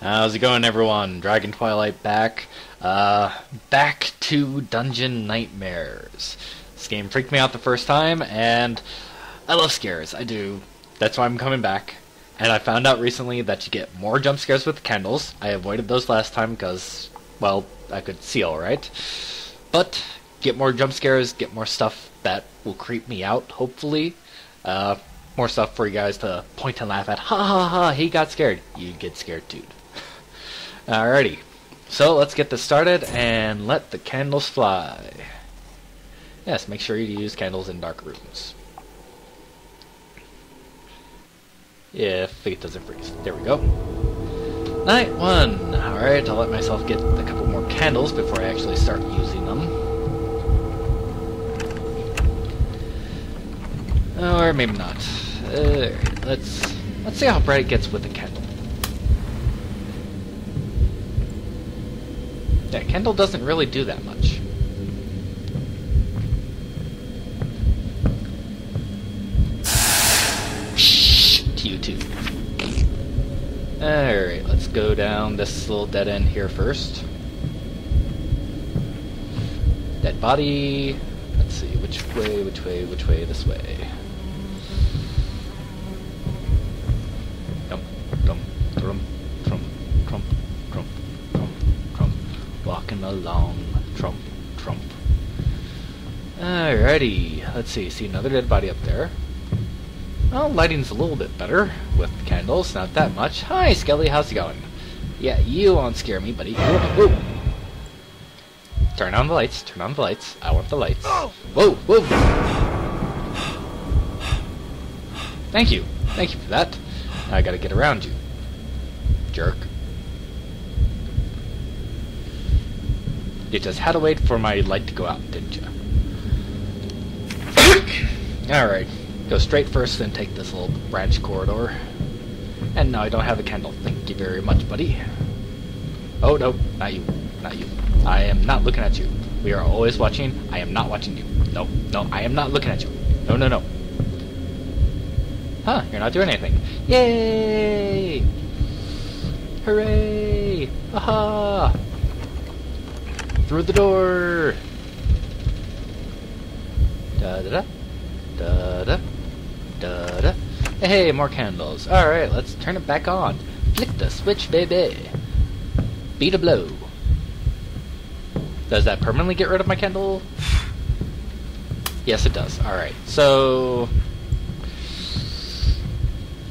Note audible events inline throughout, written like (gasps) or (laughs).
How's it going, everyone? Dragon Twilight back. Uh, back to Dungeon Nightmares. This game freaked me out the first time, and I love scares. I do. That's why I'm coming back. And I found out recently that you get more jump scares with candles. I avoided those last time because, well, I could see alright. But, get more jump scares, get more stuff that will creep me out, hopefully. Uh, more stuff for you guys to point and laugh at. Ha ha ha, he got scared. You get scared too. Alrighty. So let's get this started and let the candles fly. Yes, make sure you use candles in dark rooms. If it doesn't freeze. There we go. Night one. Alright, I'll let myself get a couple more candles before I actually start using them. Or maybe not. Alright, let's let's see how bright it gets with the candle. Yeah, candle doesn't really do that much. too. Alright, let's go down this little dead end here first. Dead body. Let's see, which way, which way, which way, this way. Dum, dum, dum, trump, trump, trump, trump, trump. Along, trump, trump. Alrighty, let's see, see another dead body up there. Well, lighting's a little bit better with candles, not that much. Hi, Skelly, how's it going? Yeah, you won't scare me, buddy. Whoa, whoa. Turn on the lights, turn on the lights. I want the lights. Oh. Whoa, whoa! Thank you. Thank you for that. Now I gotta get around you. Jerk. You just had to wait for my light to go out, didn't you? Alright. Go straight first, then take this little branch corridor. And now I don't have a candle. Thank you very much, buddy. Oh, no. Not you. Not you. I am not looking at you. We are always watching. I am not watching you. No, no, I am not looking at you. No, no, no. Huh, you're not doing anything. Yay! Hooray! Aha! Through the door! Da da da. Da da. Da da. Hey, more candles. Alright, let's turn it back on. Flick the switch, baby. Beat a blow. Does that permanently get rid of my candle? Yes, it does. Alright, so...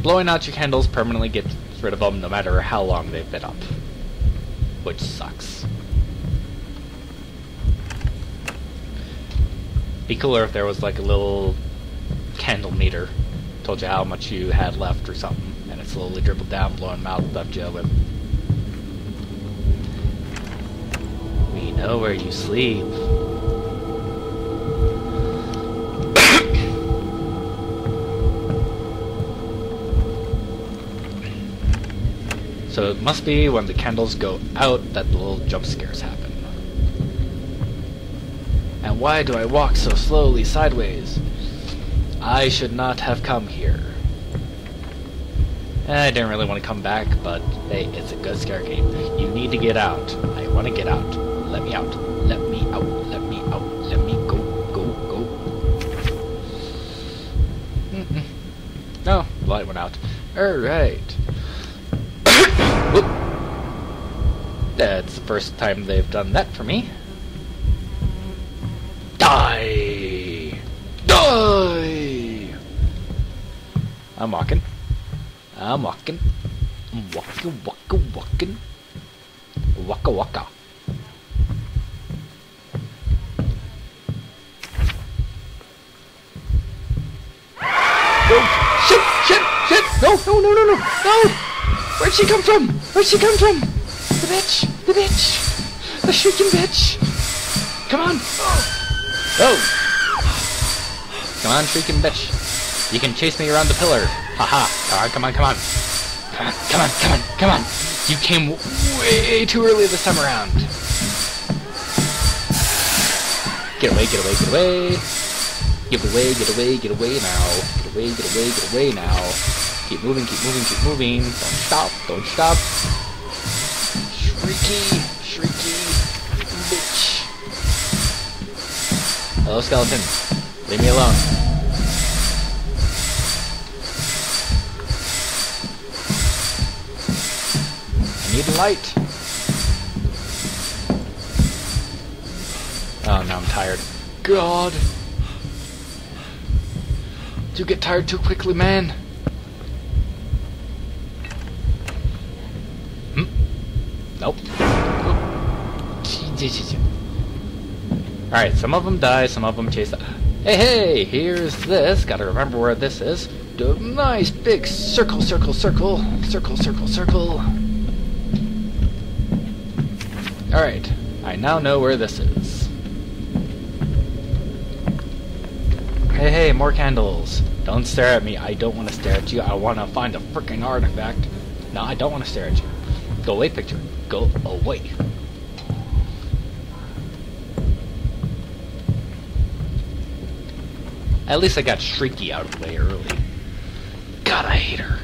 Blowing out your candles permanently gets rid of them no matter how long they've been up. Which sucks. Be cooler if there was like a little candle meter. Told you how much you had left or something. And it slowly dribbled down, blowing them out, left you with We know where you sleep. (coughs) so it must be when the candles go out that the little jump scares happen. And why do I walk so slowly sideways? I should not have come here. Eh, I didn't really want to come back, but hey, it's a good scare game. You need to get out. I want to get out. Let me out. Let me out. Let me out. Let me go. Go. Go. No, oh, the light went out. Alright. (coughs) That's the first time they've done that for me. I'm walking. I'm walking. I'm walking, walking, walking. Waka waka. No! Shit! Shit! Shit! No! No! No! No! No! No! Where'd she come from? Where'd she come from? The bitch! The bitch! The shrieking bitch! Come on! Oh! Oh! Come on, shrieking bitch. You can chase me around the pillar. Haha. Alright, come on, come on. Come on, come on, come on, come on. You came way too early this time around. Get away, get away, get away. Get away, get away, get away now. Get away, get away, get away now. Keep moving, keep moving, keep moving. Don't stop, don't stop. Shrieky, shrieky, bitch. Hello, skeleton. Leave me alone. I need a light. Oh, now I'm tired. God. You get tired too quickly, man. Hmm? Nope. Alright, some of them die, some of them chase... Hey, hey, here's this. Gotta remember where this is. The nice big circle, circle, circle. Circle, circle, circle. Alright, I now know where this is. Hey, hey, more candles. Don't stare at me. I don't want to stare at you. I want to find a freaking artifact. No, I don't want to stare at you. Go away, picture. Go away. At least I got Shrieky out of the way early. God, I hate her.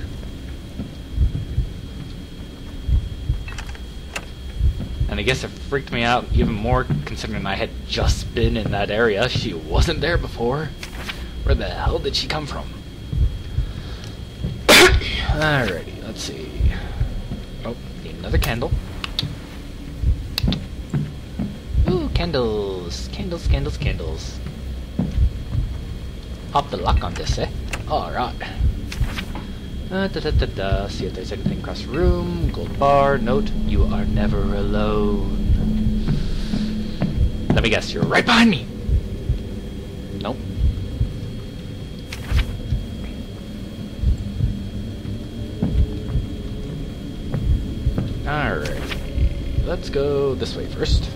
And I guess it freaked me out even more considering I had just been in that area. She wasn't there before. Where the hell did she come from? (coughs) Alrighty, let's see. Oh, need another candle. Ooh, candles. Candles, candles, candles. Pop the lock on this, eh? Alright. Uh, da, da, da, da. See if there's anything across the room. Gold bar. Note, you are never alone. Let me guess, you're right behind me! Nope. Alright. Let's go this way first.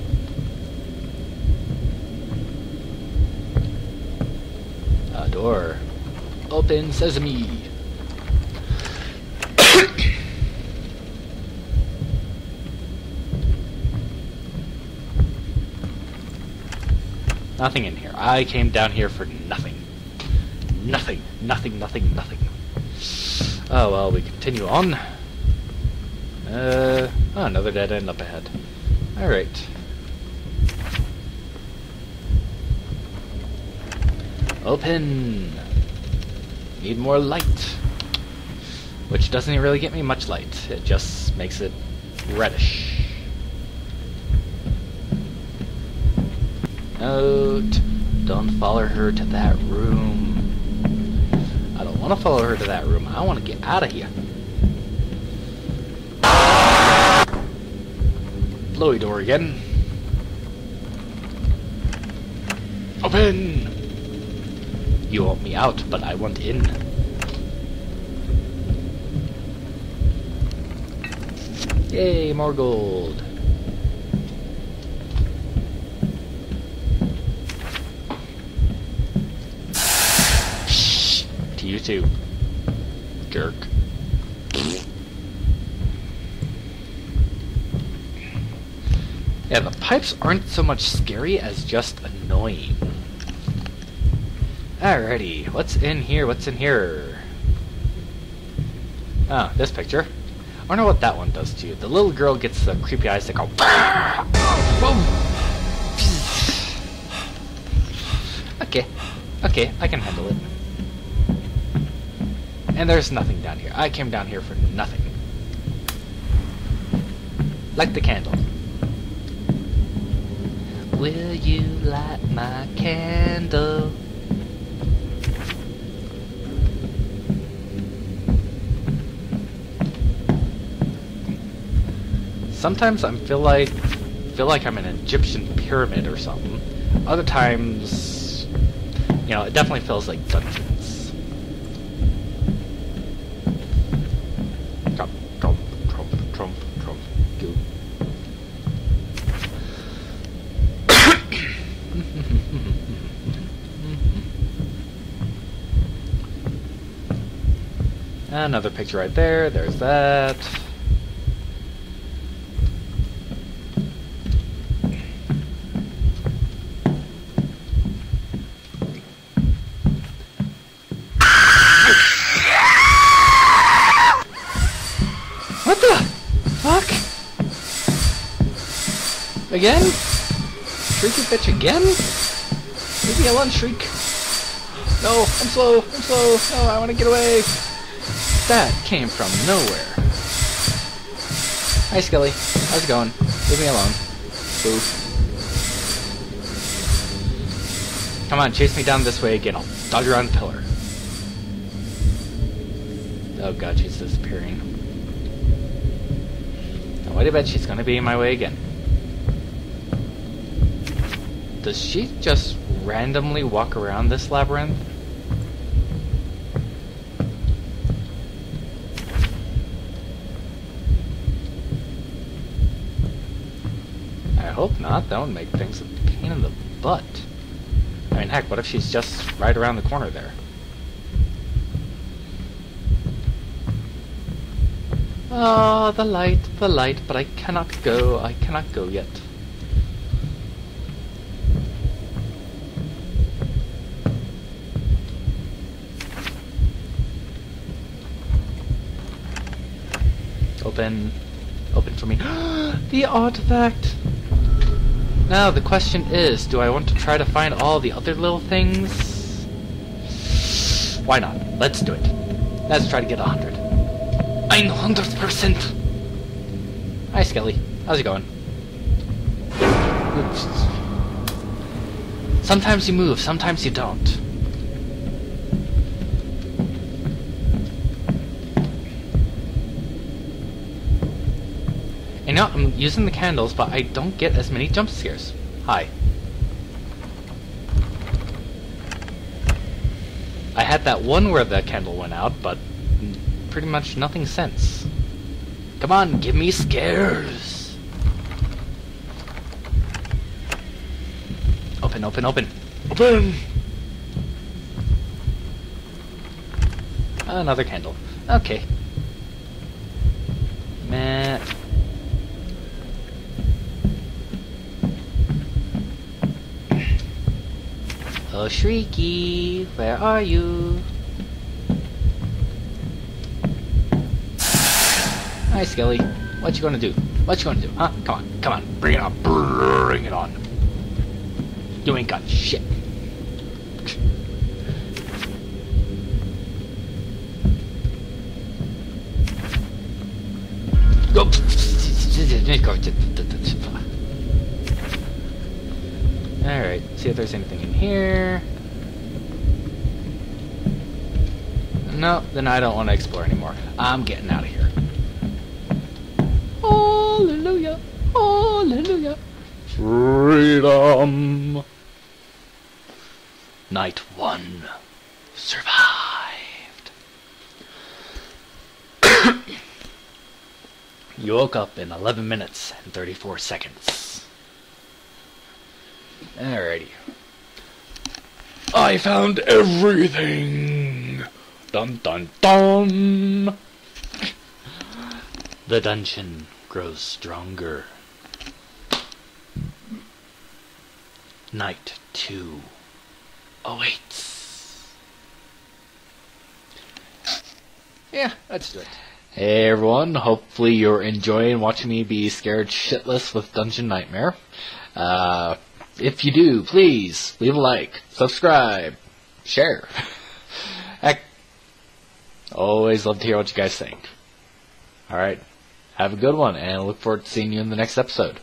A door. Open sesame. (coughs) nothing in here. I came down here for nothing. Nothing. Nothing, nothing, nothing. Oh well, we continue on. Uh, oh, another dead end up ahead. Alright. Open! Need more light. Which doesn't really get me much light. It just makes it reddish. Note, don't follow her to that room. I don't want to follow her to that room. I want to get out of here. Blowy door again. Open! You want me out, but I want in. Yay, more gold. To you too, jerk. Yeah, the pipes aren't so much scary as just annoying. Alrighty, what's in here? What's in here? Ah, this picture. I wonder what that one does to you. The little girl gets the creepy eyes that go. okay, okay, I can handle it. And there's nothing down here. I came down here for nothing. Light the candle. Will you light my candle? Sometimes I feel like feel like I'm an Egyptian pyramid or something. Other times, you know, it definitely feels like dungeons. Trump, Trump, Trump, Trump, Trump, go. Another picture right there. There's that. Again? Shriek you bitch again? Leave me alone, Shriek. No, I'm slow, I'm slow. No, I want to get away. That came from nowhere. Hi, Skelly. How's it going? Leave me alone. Boo. Come on, chase me down this way again. I'll dodge around the pillar. Oh god, she's disappearing. Now, wait a bet she's gonna be in my way again. Does she just randomly walk around this labyrinth? I hope not. That would make things a pain in the butt. I mean, heck, what if she's just right around the corner there? Ah, oh, the light, the light, but I cannot go, I cannot go yet. Open, open for me. (gasps) the artifact! Now, the question is, do I want to try to find all the other little things? Why not? Let's do it. Let's try to get a hundred. 100%! Hi, Skelly. How's it going? Oops. Sometimes you move, sometimes you don't. And now I'm using the candles, but I don't get as many jump scares. Hi. I had that one where the candle went out, but pretty much nothing since. Come on, give me scares! Open, open, open! Open! Another candle. Okay. Meh. Oh, Shrieky, where are you? Hi, Skelly. What you gonna do? What you gonna do? Huh? Come on, come on. Bring it on. Bring it on. You ain't got shit. Go. Alright, see if there's anything in here. No, then I don't want to explore anymore. I'm getting out of here. Hallelujah. Hallelujah. Freedom. Night one. Survived. (coughs) you woke up in 11 minutes and 34 seconds. Alrighty. I found everything! Dun dun dun! The dungeon grows stronger. Night 2 awaits. Yeah, let's do it. Hey everyone, hopefully you're enjoying watching me be scared shitless with Dungeon Nightmare. Uh, if you do, please leave a like, subscribe, share. (laughs) Heck, always love to hear what you guys think. Alright, have a good one, and I look forward to seeing you in the next episode.